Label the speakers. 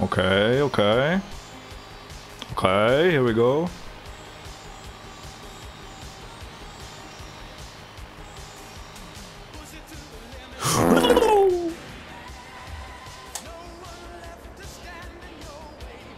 Speaker 1: Okay, okay. Okay, here we go.